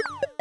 you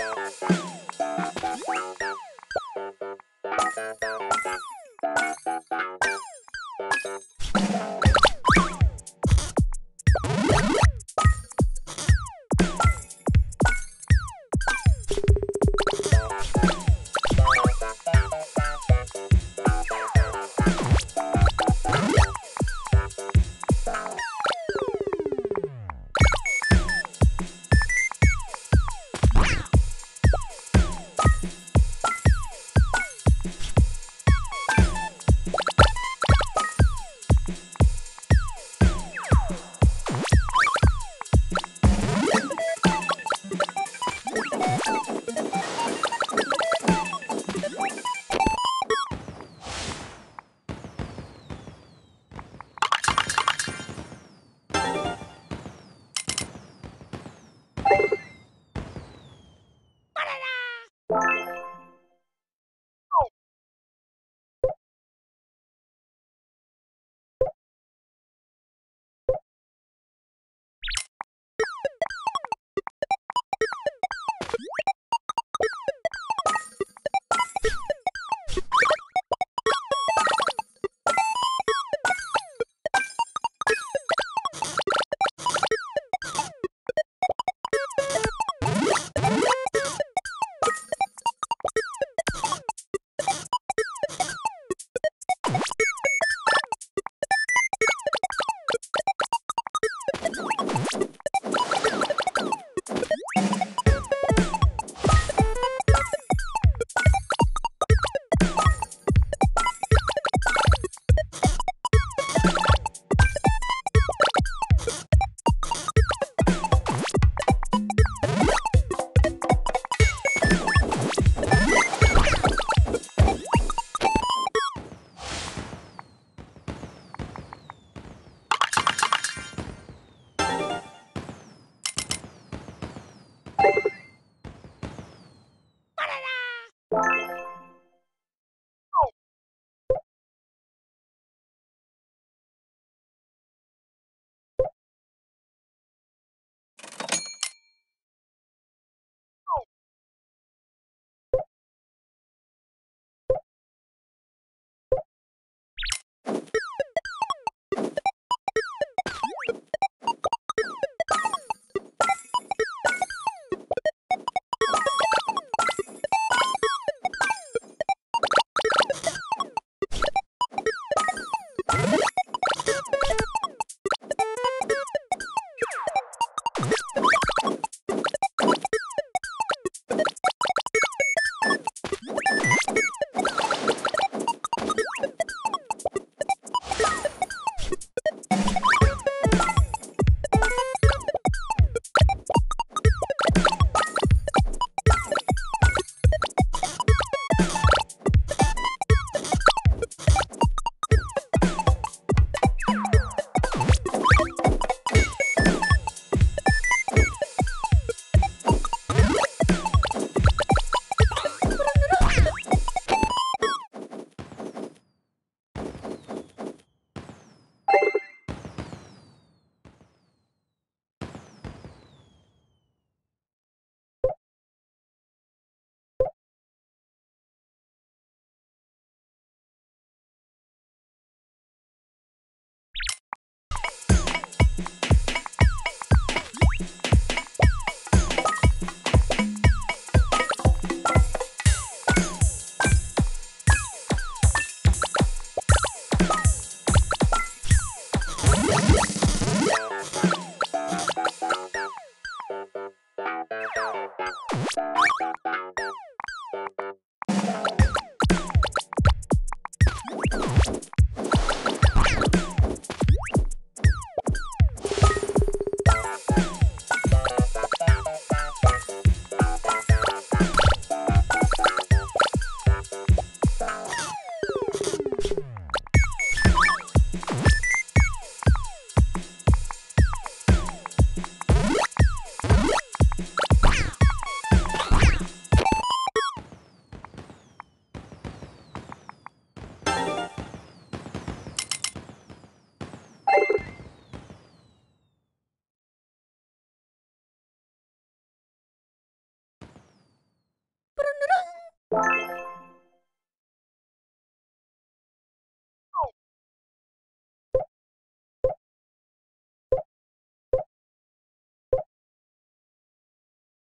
you